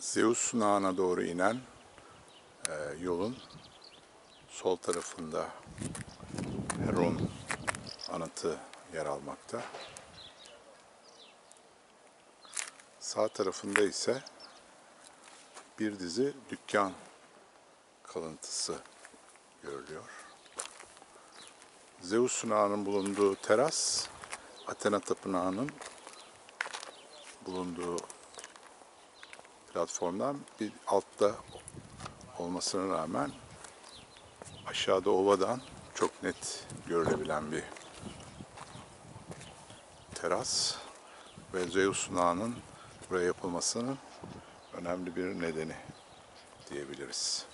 Zeus sunağına doğru inen e, yolun sol tarafında Heron anıtı yer almakta. Sağ tarafında ise bir dizi dükkan kalıntısı görülüyor. Zeus sunağının bulunduğu teras, Athena Tapınağı'nın bulunduğu platformdan bir altta olmasına rağmen aşağıda ovadan çok net görülebilen bir teras ve Zeus buraya yapılmasının önemli bir nedeni diyebiliriz.